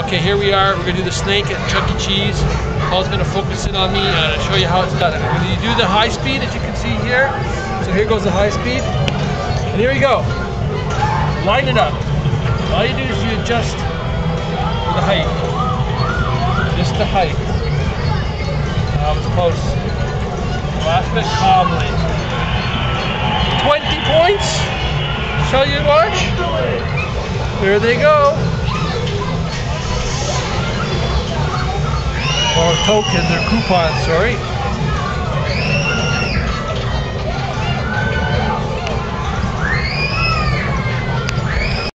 Okay, here we are. We're gonna do the snake at Chuck E. Cheese. Paul's gonna focus in on me and show you how it's done. We're gonna do the high speed, as you can see here. So here goes the high speed. And here we go. Line it up. All you do is you adjust the height. Just the height. Now it's close. Last bit calmly. 20 points. Shall you watch? There they go. Or token, their coupon, sorry.